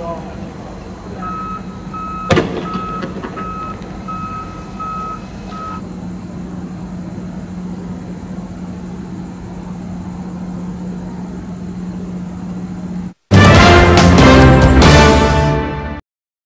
go.